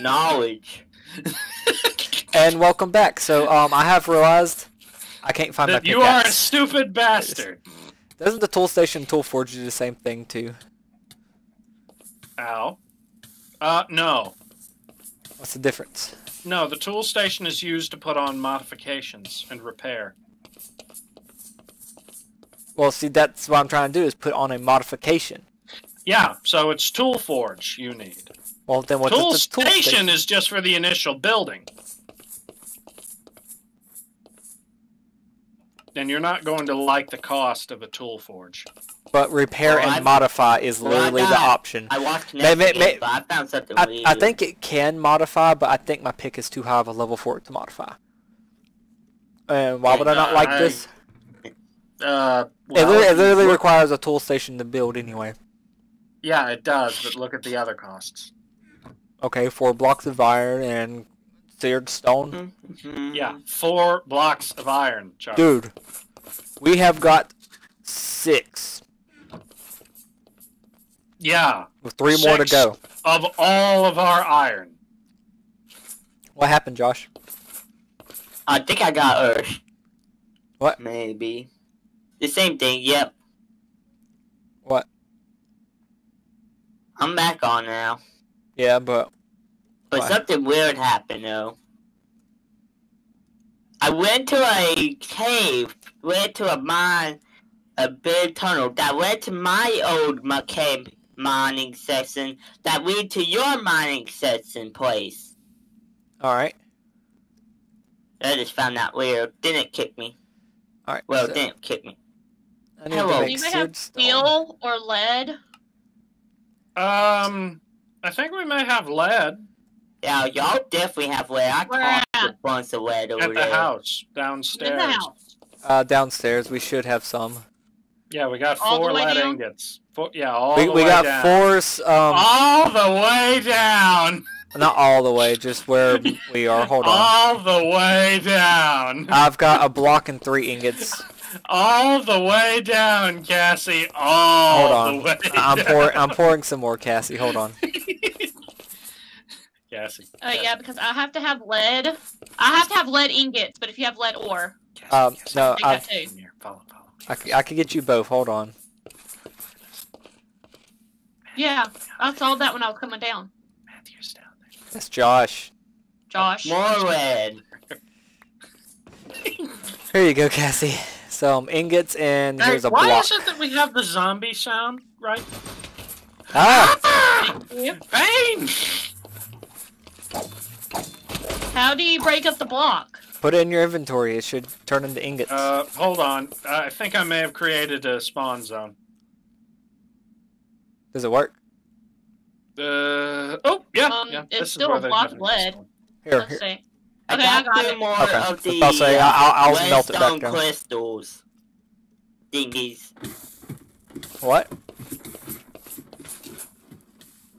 Knowledge. And welcome back. So, um, I have realized I can't find my That you are a stupid bastard. Doesn't the tool station tool forge do the same thing too? Ow. Uh, no. What's the difference? No, the tool station is used to put on modifications and repair. Well, see, that's what I'm trying to do is put on a modification. Yeah, so it's tool forge you need. Well, then what tool does the tool station station? is just for the initial building. And you're not going to like the cost of a tool forge. But repair Well, and I'm- modify is Well, I literally the option. I watched May- may- Netflix, may- but I found something I, weird. I think it can modify, but I think my pick is too high of a level for it to modify. And why would I not like I- this? Uh, It, literally, it literally look- requires a tool station to build anyway. Yeah, it does, but look at the other costs. Okay, four blocks of iron and seared stone. Mhm. Yeah, four blocks of iron, Chuck. Dude, we have got six Yeah, with three more to Six. go. of all of our iron. What happened, Josh? I think I got Earth. What? Maybe. The same thing, yep. What? I'm back on now. Yeah, but But Why? something weird happened though. I went to a cave, went to a mine, a big tunnel that led to my old ma- cave mining section that lead to your mining section place. all right, I just found that weird. Didn't kick me. all right. Well, so didn't kick me. I need hello. to You make You may seared have steel or lead. Um, I think we may have lead Yeah, y'all definitely have lead. I Where caught a bunch of lead over at the there. house In downstairs. the house. Uh, downstairs, we should have some. Yeah, we got All the four way lead down? ingots. Four, yeah, all we the we way got down. four. Um, All the way down. not all the way, just where we are. Hold on. All the way down. I've got a block and three ingots. All the way down, Cassie. All Hold on. the way I'm down. pouring. I'm pouring some more, Cassie. Hold on. Cassie. Uh, yeah, because I have to have lead. I have to have lead ingots, but if you have lead ore, Um, Cassie. no, take I, that too. Here, follow, follow. I, c- I could get you both. Hold on. Yeah, I saw that when I was coming down. Matthew's down there. That's Josh. Josh. More lead. Here you go, Cassie. Some ingots and Hey, here's a why block. is it that we have the zombie sound, right? Ah! Bang! How do you break up the block? Put it in your inventory. It should turn into ingots. Uh, hold on. I think I may have created a spawn zone. Does it work? Uh, oh, yeah, Um, yeah. it's this is still where a block of lead. Here, Let's here. see. I Okay, I got got two more Okay, of the I'll say, uh, I'll- I'll melt it back redstone down. crystals. Thingies. What?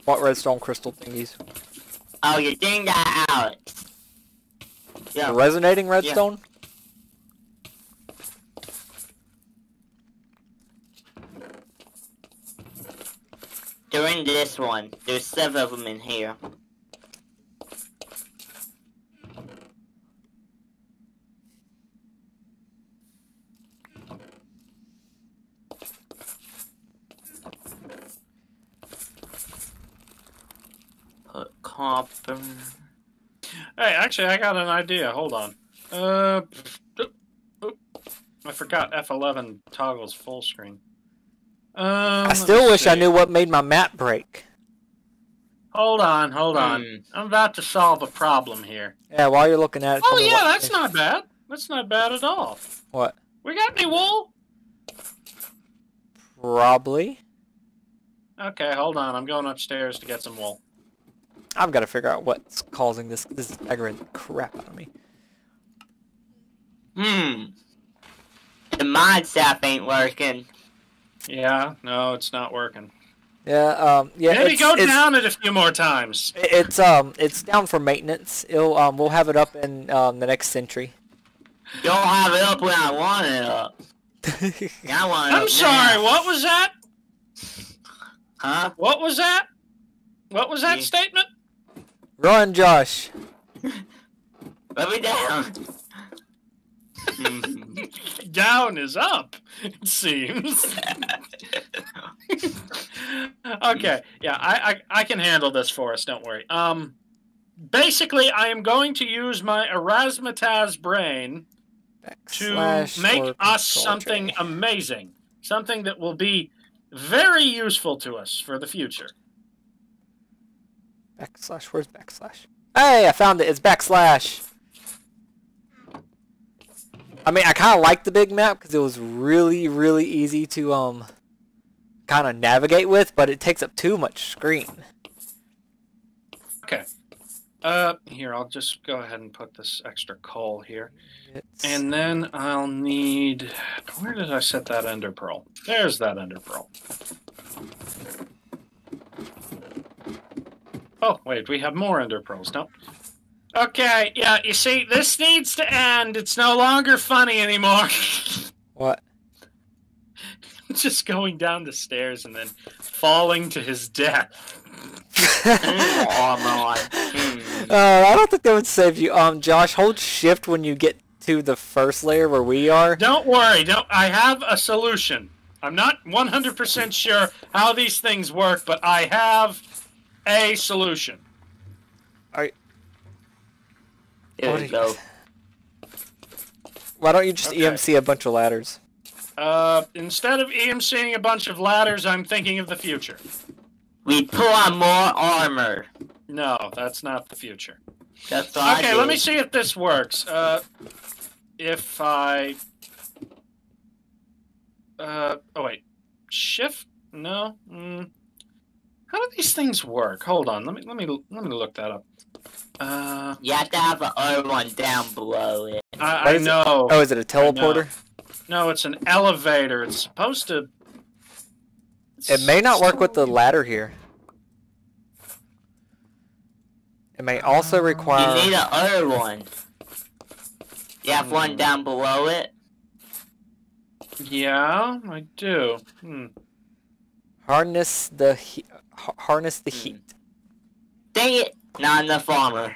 What redstone crystal thingies? Oh, you think that out. Yeah. resonating redstone? They're in this one. There's seven of them in here. Put copper. Hey, actually, I got an idea. Hold on. Uh, oop, oop. I forgot F11 toggles full screen. Um, I still me wish I knew what made my map break. Hold on, hold on. Hmm. I'm about to solve a problem here. Yeah, while you're looking at it. Oh yeah, what- that's not bad. That's not bad at all. What? We got any wool? Probably. Okay, hold on. I'm going upstairs to get some wool. I've got to figure out what's causing this. This is aggravating crap out of me. Hmm. The mod staff ain't working. Yeah, no, it's not working. Yeah, um, yeah. Maybe it's, go it's, down it a few more times. It's um, it's down for maintenance. It'll um, we'll have it up in um the next century. Don't have it up when I want it up. I want it I'm up sorry. now. What was that? Huh? What was that? What was that Yeah. statement? Run, Josh. Let me down. Down is up, it seems. okay, yeah, I, I I can handle this for us. Don't worry. Um, basically, I am going to use my Erasmataz brain to make us something J. amazing, something that will be very useful to us for the future. Backslash. Where's backslash? Hey, I found it. It's backslash. I mean, I kind of like the big map because it was really, really easy to um kind of navigate with, but it takes up too much screen. Okay. Uh, here I'll just go ahead and put this extra coal here. It's, And then I'll need. Where did I set that ender pearl? There's that ender pearl. Oh, wait, we have more ender pearls, no? Okay, yeah, you see, this needs to end. It's no longer funny anymore. what? Just going down the stairs and then falling to his death. Oh, my. Hmm. Uh, I don't think that would save you. Um, Josh, hold shift when you get to the first layer where we are. Don't worry, don't. I have a solution. I'm not 100% sure how these things work, but I have a solution. Here What we go. Why don't you just Okay. EMC a bunch of ladders? Uh, instead of EMCing a bunch of ladders, I'm thinking of the future. We pull on more armor. No, that's not the future. That's what Okay, do. let me see if this works. Uh, if I. Uh, oh wait, shift? No. Mm. How do these things work? Hold on. Let me let me let me look that up. Uh, You have to have an other one down below it. I, I is it? know. Oh, is it a teleporter? No, it's an elevator. It's supposed to. It may not work with the ladder here. It may also require. You need an other one. You have one Hmm. down below it. Yeah, I do. Hmm. Harness the he- ha- harness the Hmm. heat. Dang it! Not enough armor.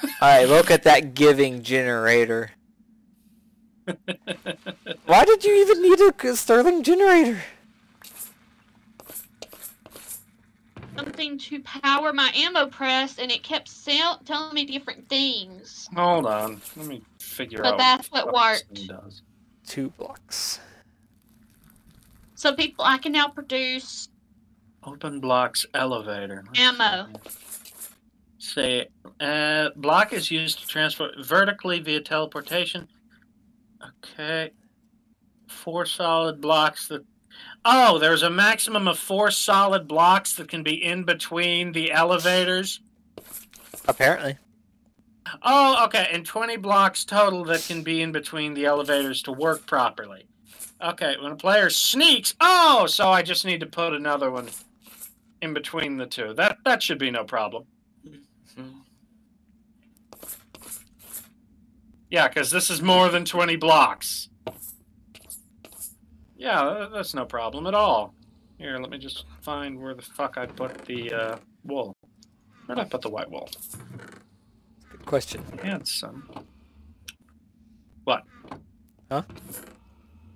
All right, look at that giving generator. Why did you even need a Stirling generator? Something to power my ammo press, and it kept sell- telling me different things. Hold on. Let me figure But out. But that's what this worked. does. Two blocks. So people, I can now produce. Open blocks elevator. Let's Ammo. see. Say, uh, block is used to transport vertically via teleportation. Okay. Four solid blocks that. Oh, there's a maximum of four solid blocks that can be in between the elevators. Apparently. Oh, okay, and 20 blocks total that can be in between the elevators to work properly. Okay, when a player sneaks, oh, so I just need to put another one in between the two. That that should be no problem. Yeah, because this is more than 20 blocks. Yeah, that's no problem at all. Here, let me just find where the fuck I put the uh, wool. Where did I put the white wool? Good question. I had some. What? Huh?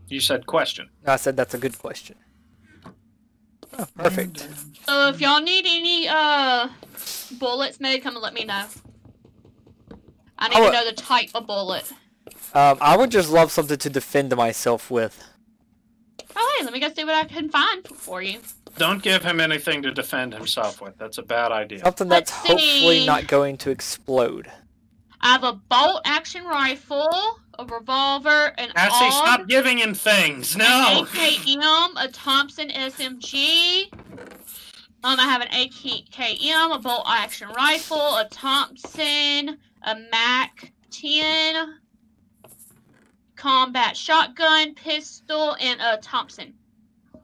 You said question. I said that's a good question. Oh, perfect. So if y'all need any uh bullets made, come and let me know. I need Oh, to know the type of bullet. Um, I would just love something to defend myself with. Oh hey, let me go see what I can find for you. Don't give him anything to defend himself with. That's a bad idea. Something that's Let's hopefully see. not going to explode. I have a bolt action rifle, a revolver, an Cassie, AUG, stop giving him things. No. an No. AKM, a Thompson SMG. Um, I have an AKM, a bolt action rifle, a Thompson, a Mac 10, combat shotgun, pistol, and a Thompson.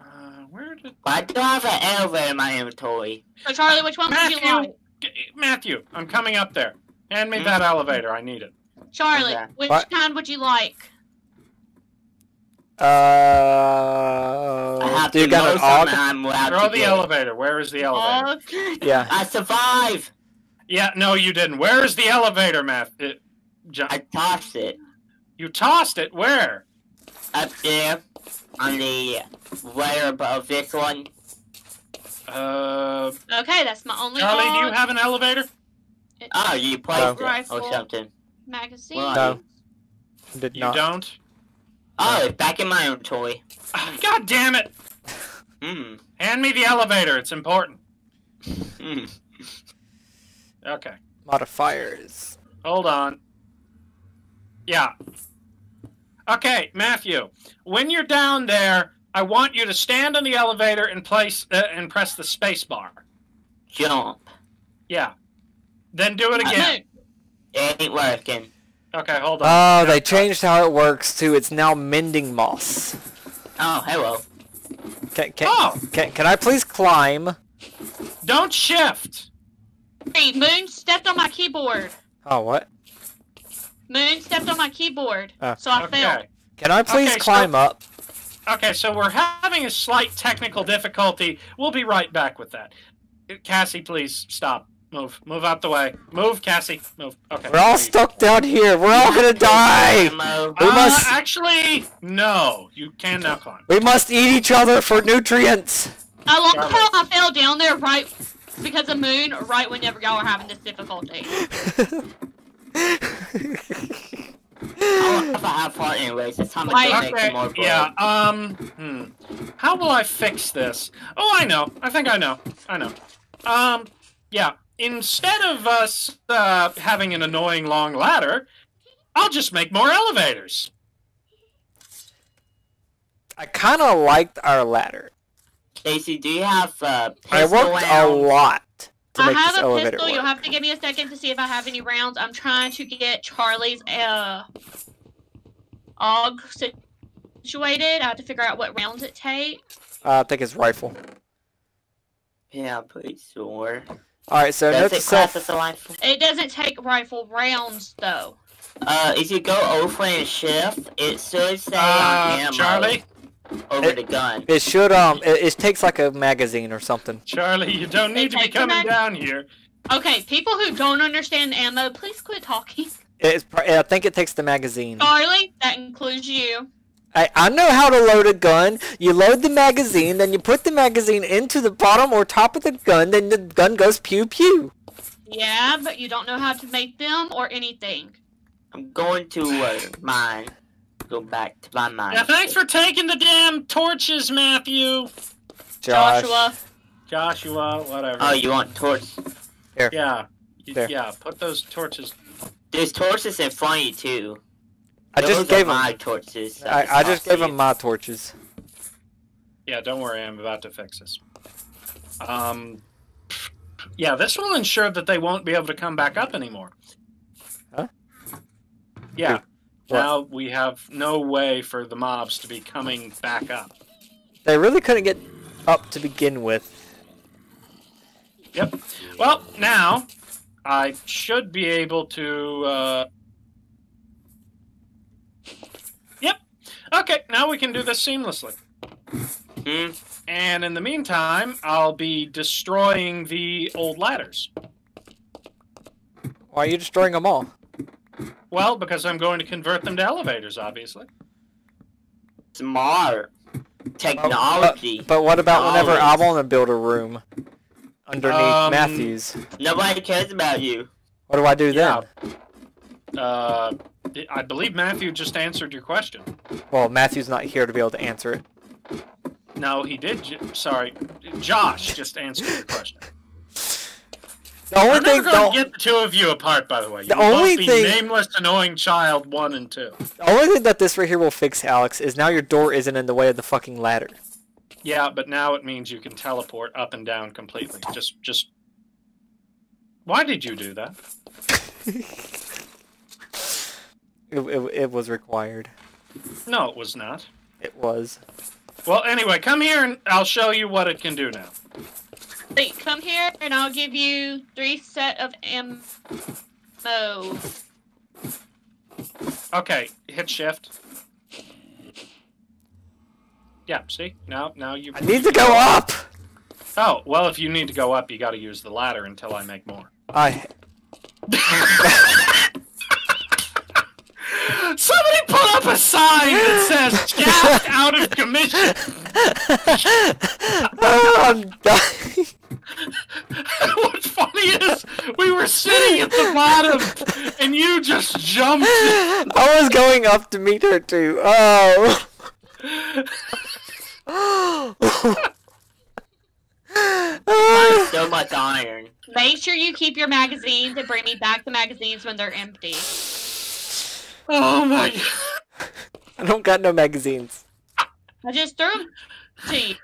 Uh, where did I do have an elevator in my inventory. So Charlie, which one would you Matthew? like? Matthew? I'm coming up there. Hand me Hmm? that elevator. I need it. Charlie, Okay. which What? kind would you like? Uh, I have do you to got know an AUG? something I'm allowed Throw to the get. elevator. Where is the elevator? AUG? Yeah. I survive. Yeah, no, you didn't. Where is the elevator, Math? Uh, Jo- I tossed it you tossed it. Where? up there on the layer above this one. Uh, Okay, that's my only Charlie, do you odd have an elevator? Oh, you placed it Rifle. or something. magazine. Well, No. Did You not. don't. Oh, it's back in my own toy. God damn it! Hmm. Hand me the elevator. It's important. Hmm. Okay. Modifiers. Hold on. Yeah. Okay, Matthew. When you're down there, I want you to stand on the elevator and place uh, and press the space bar. Jump. Yeah. Then do it again. It ain't working. Okay, hold on. Oh, Now, they changed how it works too. It's now mending moss. Oh, hello. Can, can, Oh, can, can I please climb? don't shift. Hey, Moon stepped on my keyboard. Oh, what? Moon stepped on my keyboard, Oh. so I failed. Can I please Okay, so- climb up? Okay, so we're having a slight technical difficulty. We'll be right back with that. Cassie, please stop. Move. Move out the way. Move, Cassie. Move. Okay. We're all stuck down here. We're all gonna die. Ammo. We Uh, must- Actually, no. You can now climb. We must eat each other for nutrients. I like Charlie. how I fell down there right because of Moon, right whenever y'all were having this difficulty. I don't know if I have far anyways. It's time to Wait. make Okay. some more Yeah. Um. Hmm. How will I fix this? Oh, I know. I think I know. I know. Um. Yeah. Instead of us uh, having an annoying long ladder, I'll just make more elevators. I kind of liked our ladder. Casey, do you have uh, I pistol worked a lot to I make have this a elevator pistol. You'll have to give me a second to see if I have any rounds. I'm trying to get Charlie's uh AUG situated. I have to figure out what rounds it takes. Uh, I think it's rifle. Yeah, pretty sure. All right, so note Does to it class as a rifle? It doesn't take rifle rounds though. Uh, if you go over and shift, it should say on Uh, ammo Charlie. over It- the gun. It should um, it, it takes like a magazine or something. Charlie, you don't need to be coming down here. Okay, people who don't understand ammo, please quit talking. It's I think it takes the magazine. Charlie, that includes you. I, I know how to load a gun. You load the magazine, then you put the magazine into the bottom or top of the gun, then the gun goes pew pew. Yeah, but you don't know how to make them or anything. I'm going to uh, mine. Go back to my mine. Yeah, thanks for taking the damn torches, Matthew. Josh. Joshua. Joshua, whatever. Oh, you want torch? yeah. There. Yeah, put those torches. There's torches in front of you too. I Those just gave him. my torches. I, I just gave him my torches. Yeah, don't worry, I'm about to fix this. Um, yeah, this will ensure that they won't be able to come back up anymore. Huh? Yeah. What? Now we have no way for the mobs to be coming back up. They really couldn't get up to begin with. Yep. Well, now I should be able to. Uh... Yep. Okay, now we can do this seamlessly. Hmm? And in the meantime, I'll be destroying the old ladders. Why are you destroying them all? Well, because I'm going to convert them to elevators, obviously. Smart. Technology. But what about whenever I want to build a room underneath Um, Matthews? Nobody cares about you. What do I do Yeah. then? Uh, I believe Matthew just answered your question. Well, Matthew's not here to be able to answer it. No, he did. Sorry, Josh just answered your question. The only I'm thing, never going to get the two of you apart, by the way. You The only thing- nameless, annoying child one and two. the only thing that this right here will fix, Alex, is now your door isn't in the way of the fucking ladder. Yeah, but now it means you can teleport up and down completely. Just, just. Why did you do that? It, it, it was required. No, it was not. It was. Well, anyway, come here and I'll show you what it can do now. Wait, come here and I'll give you three set of ammo. Okay, hit shift. Yeah, see now, now you. I need to go up. Oh well, if you need to go up, you got to use the ladder until I make more. I Somebody put up a sign that says "Jack out of commission." oh, I'm dying. What's funny is we were sitting at the bottom, and you just jumped. I was going up to meet her too. Oh. There's so much iron. Make sure you keep your magazines and bring me back the magazines when they're empty. Oh my god! I don't got no magazines. I just threw them to you.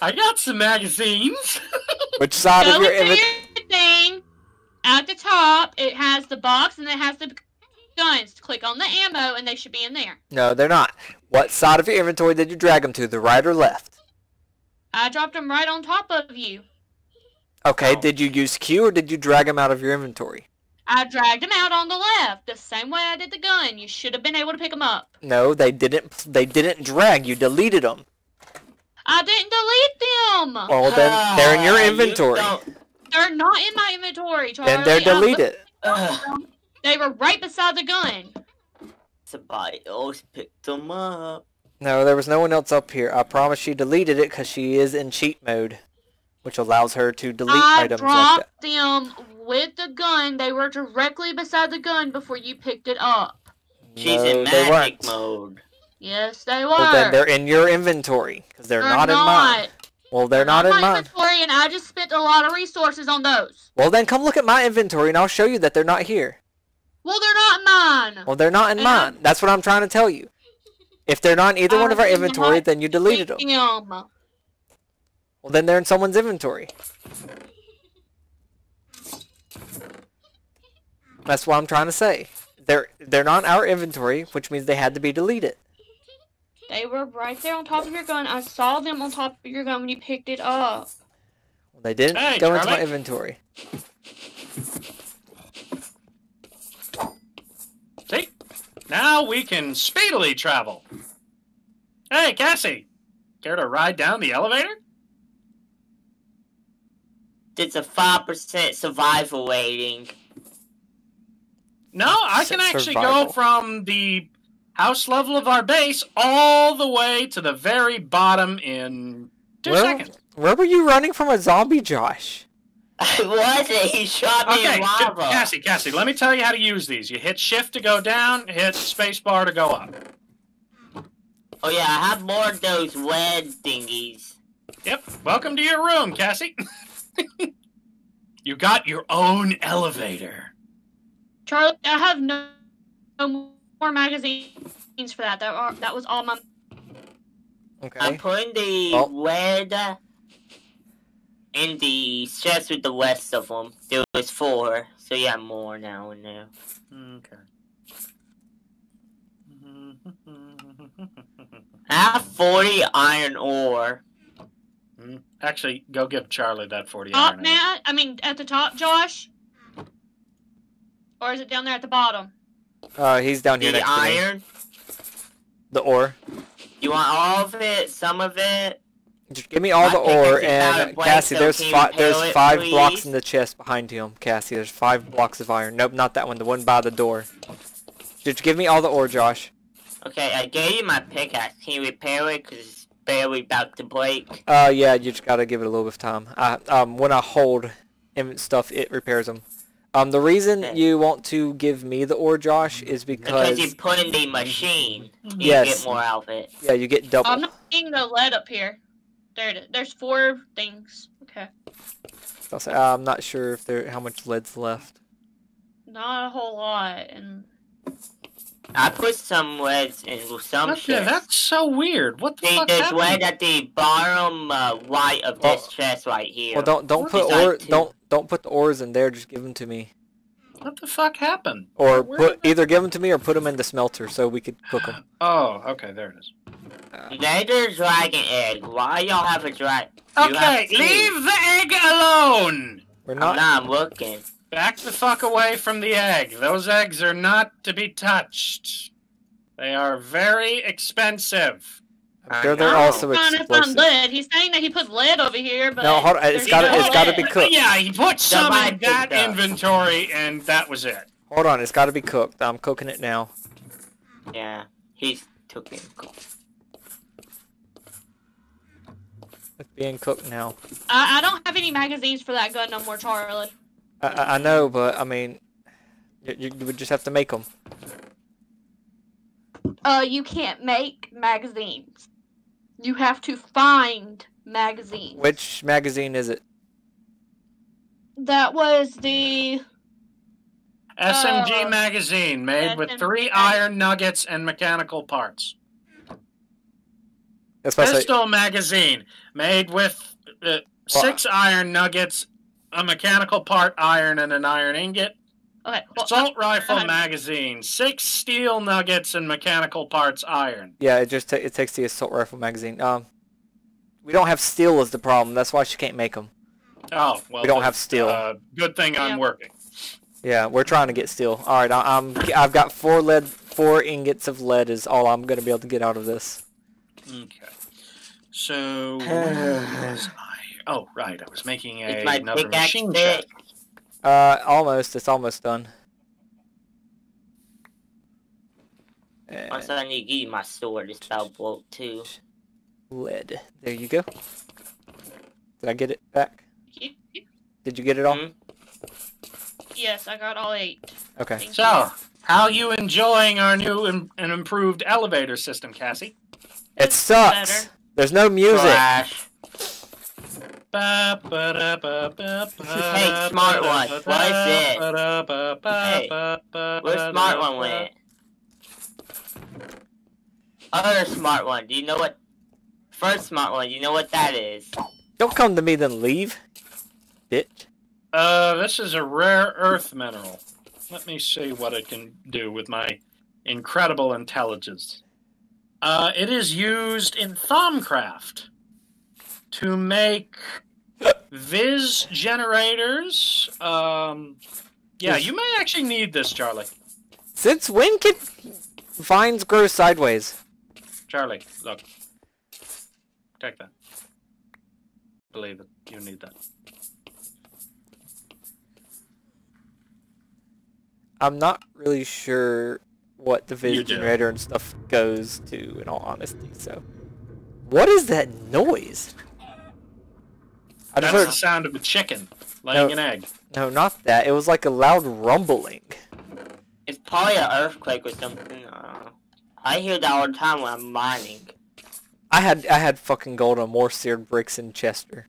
I got some magazines. Which side Go of your into image? your thing. At the top, it has the box and it has the guns. Click on the ammo and they should be in there. No, they're not. What side of your inventory did you drag them to? The right or left? I dropped them right on top of you. Okay, Oh. did you use Q or did you drag them out of your inventory? I dragged them out on the left, the same way I did the gun. You should have been able to pick them up. No, they didn't. They didn't drag. You deleted them. I didn't delete them. Well, then they're in your Ah, you inventory. don't- They're not in my inventory, Charlie. Then they're deleted. Ugh, at them. They were right beside the gun. somebody else picked them up. No, there was no one else up here. I promise she deleted it because she is in cheat mode, which allows her to delete I items like that. dropped them with the gun. They were directly beside the gun before you picked it up. She's no, in they magic weren't. mode. Yes, they were. Well, then they're in your inventory because they're, They're not, in mine. Well, they're not in my mine. inventory, and I just spent a lot of resources on those. Well, then come look at my inventory and I'll show you that they're not here. Well, they're not in mine. Well, they're not in And mine. That's what I'm trying to tell you. If they're not in either one of our inventory, then you deleted them. Damn. Well, then they're in someone's inventory. That's what I'm trying to say. They're they're not in our inventory, which means they had to be deleted. They were right there on top of your gun. I saw them on top of your gun when you picked it up. Well, they didn't Hey, go into my inventory. See? Now we can speedily travel. Hey, Cassie, care to ride down the elevator? It's a five percent survival rating. No, I can actually survival. go from the house level of our base all the way to the very bottom in two Where, seconds. where were you running from a zombie, Josh? I wasn't. He shot me Okay, in J- lava. Cassie, Cassie, let me tell you how to use these. You hit shift to go down, hit spacebar to go up. Oh yeah, I have more of those red thingies. Yep. Welcome to your room, Cassie. you got your own elevator. Charlie, I have no, no more magazines for that. That, are, that was all my. Okay. I'm putting the Well- red in the chest with the rest of them. There was four, so yeah, more now in there. Okay. I have 40 iron ore. Mm, actually, go give Charlie that 40 Top, iron. ore. Matt? I mean, at the top, Josh? Or is it down there at the bottom? Uh, he's down here The next to me. iron. The ore. You want all of it? Some of it? Just give me all the I think ore and blank, Cassie. so There's can five. There's it, five blocks in the chest behind him. Cassie, there's five blocks of iron. Nope, not that one. The one by the door. Just give me all the ore, Josh. Okay, I gave you my pickaxe. Can you repair it? Because it's barely about to break. Uh, yeah, you just gotta give it a little bit of time. I, um, when I hold in stuff, it repairs them. Um, the reason Okay. you want to give me the ore, Josh, is Because because you put in the machine. You Yes. get more out of it. yeah, you get double. I'm not seeing the lead up here. There it is. There's four things. Okay. So I'll say, uh, I'm not sure if there how much lead's left. Not a whole lot. And I put some reds in some Okay, chests. that's so weird. What the See, fuck there's happened? red at the bottom uh, right of this Oh. chest right here. Well, don't don't What put is that don't don't put the ores in there. Just give them to me, What the fuck happened? or Where put either give them to me or put them in the smelter so we could cook them. Oh, okay, there it is. There's a dragon egg. Why y'all have a dragon? Okay, leave the egg alone. We're not. I'm not. not looking. Back the fuck away from the egg. Those eggs are not to be touched. They are very expensive. I'm I sure they're know. also trying to find explosive. lead. He's saying that he put lead over here, but No, hold on. It's there's gotta- it's gotta be cooked. Yeah, he put some Somebody in that picked inventory, and that was it. Hold on, it's got to be cooked. I'm cooking it now. Yeah, he's cooking. it. It's being cooked now. I, I don't have any magazines for that gun no more, Charlie. I, I, I know, but I mean, you, you you would just have to make them. Uh, you can't make magazines. You have to find magazines. Which magazine is it? That was the SMG Uh, magazine made with three iron nuggets and mechanical parts. That's what I. Pistol magazine made with uh, six iron nuggets, a mechanical part iron, and an iron ingot. okay. Well, Assault rifle uh, magazine, six steel nuggets and mechanical parts iron. Yeah, it just ta- it takes the assault rifle magazine. Um, we don't have steel is the problem. That's why she can't make them. Oh, well, We don't have steel. Uh, good thing Yeah. I'm working. Yeah, we're trying to get steel. All right, I, I'm I've got four lead, four ingots of lead is all I'm gonna be able to get out of this. Okay. So, where was I? Oh, right. I was making a, It's my another pickaxe machine stick. check. Uh, almost. It's almost done. And Also, I need to give you my sword. It's about broke too. lead. There you go. Did I get it back? you- you- Did you get it all? Mhm. Yes, I got all eight. Okay. Thank So, how you enjoying our new and, and improved elevator system, Cassie? It It's sucks. better. There's no music. Trash. Hey, smart one, what is it? ba, da, ba, ba, Hey, ba, ba, Where's smart one ba. went? Other smart one. Do you know what? First smart one. You know what that is? Don't come to me then leave. Bitch. Uh, this is a rare earth mineral. Let me see what it can do with my incredible intelligence. Uh, it is used in Thaumcraft to make Vis generators. Um, yeah, you may actually need this, Charlie. Since when can vines grow sideways? Charlie, look. Take that. Believe it. You need that. I'm not really sure what the vision generator and stuff goes to, in all honesty. So, what is that noise? I just That's the sound of a chicken laying No. an egg. No, not that. It was like a loud rumbling. It's probably an earthquake or something. Uh, I hear that all the time when I'm mining. I had I had fucking gold on more seared bricks in Chester.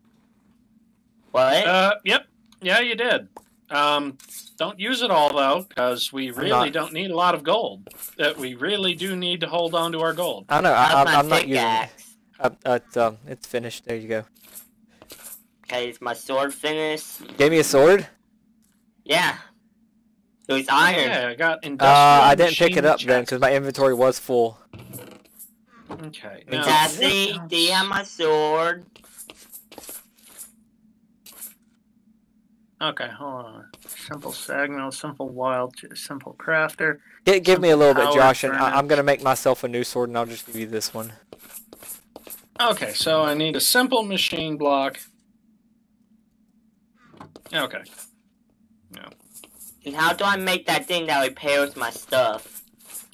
What? Uh, yep. Yeah, you did. Um, don't use it all though, because we really not. don't need a lot of gold. That we really do need to hold on to our gold. I know. I, I'm, I'm not using it. Uh, uh, it's, um, it's finished. There you go. Okay, is my sword finished? Gave me a sword. Yeah. It was iron. Yeah, I got industrial. Uh. I didn't pick it machine up then because my inventory was full. Okay. now- Cassie, do you have my sword? Okay, hold on. Simple SAG Mill, simple wild, simple crafter. Gi- give me a little bit, Josh, and I- I'm gonna make myself a new sword, and I'll just give you this one. Okay, so I need a simple machine block. Okay. And how do I make that thing that repairs my stuff?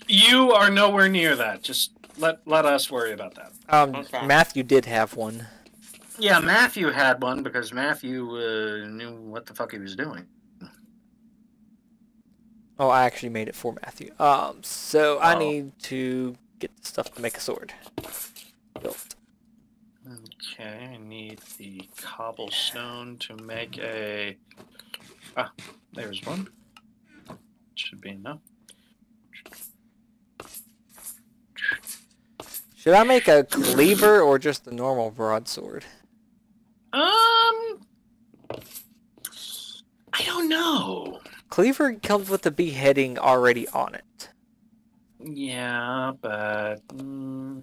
You are nowhere near that. Just let let us worry about that. Um, Okay. Matthew did have one. Yeah, Matthew had one because Matthew uh, knew what the fuck he was doing. Oh, I actually made it for Matthew. Um, so I Oh. need to get the stuff to make a sword. Built. Okay, I need the cobblestone to make a. Ah, there's one. Should be enough. Should I make a cleaver or just a normal broadsword? Um, I don't know. Cleaver comes with the beheading already on it. Yeah, but mm,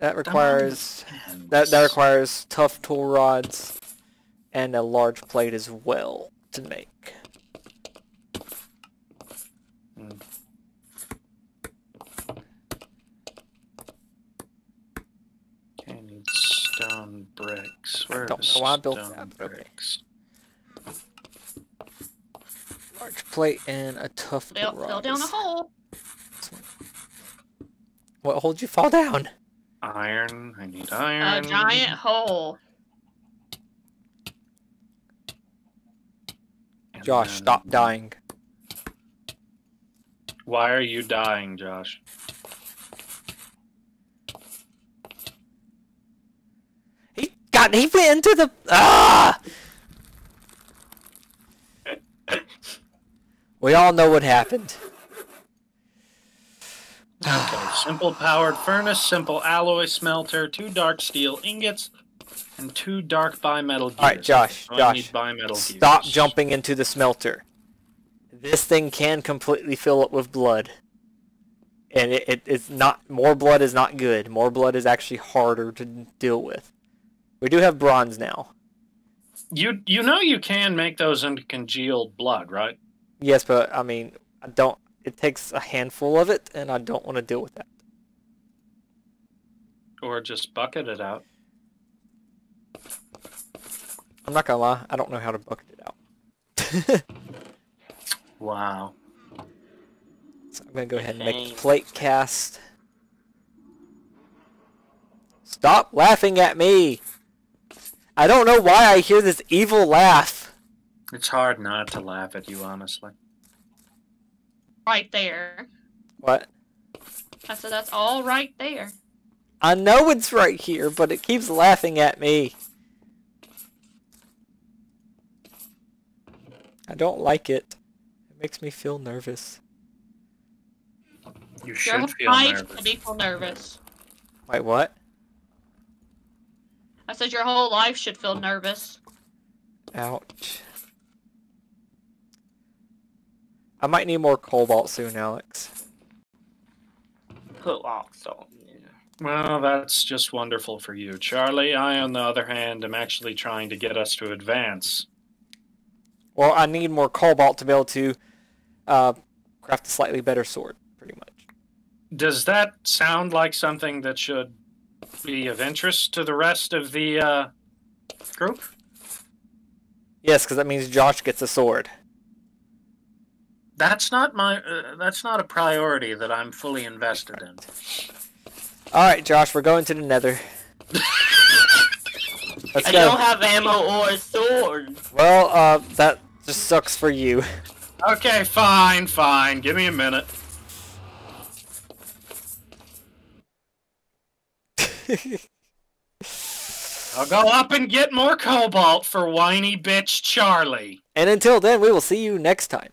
that requires that that requires tough tool rods and a large plate as well to make. Okay, I need stone bricks. Where Don't know why I built that. Bricks? Okay. Large plate and a tough. tool Fell, fell down a hole. What hole you fall down? Iron. I need iron. A giant hole. And Josh, then- stop dying. Why are you dying, Josh? He got. He went into the. Ah. We all know what happened. Simple powered furnace, simple alloy smelter, two dark steel ingots, and two dark bimetal gears. All right, Josh, So Josh, bimetal Stop gears. jumping into the smelter. This thing can completely fill up with blood. And it, it, it's not more blood is not good. More blood is actually harder to deal with. We do have bronze now. You you know you can make those into congealed blood, right? Yes, but I mean, I don't. It takes a handful of it, and I don't want to deal with that. Or just bucket it out. I'm not gonna lie. I don't know how to bucket it out. Wow. so I'm gonna go ahead and make Dang. a plate cast. Stop laughing at me! I don't know why I hear this evil laugh. It's hard not to laugh at you, honestly. Right there. What? I said that's all right there. I know it's right here, but it keeps laughing at me. I don't like it. It makes me feel nervous. You Your should whole feel life nervous. should be feel nervous. Wait, what? I said your whole life should feel nervous. Ouch. I might need more cobalt soon, Alex. Put rocks on. Yeah. Well, that's just wonderful for you. Charlie, I, on the other hand, am actually trying to get us to advance. Well, I need more cobalt to be able to uh, craft a slightly better sword, pretty much. Does that sound like something that should be of interest to the rest of the uh, group? Yes, because that means Josh gets a sword. That's not my. Uh, that's not a priority that I'm fully invested in. All right, Josh, we're going to the Nether. Let's I go. don't have ammo or a sword. Well, uh, that just sucks for you. Okay, fine, fine. Give me a minute. I'll go up and get more cobalt for whiny bitch Charlie. and until then, we will see you next time.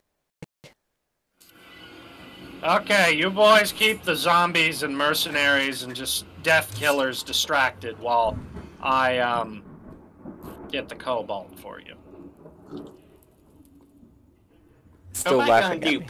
Okay, you boys keep the zombies and mercenaries and just death killers distracted while I um get the cobalt for you. Still What am laughing gonna at do? me.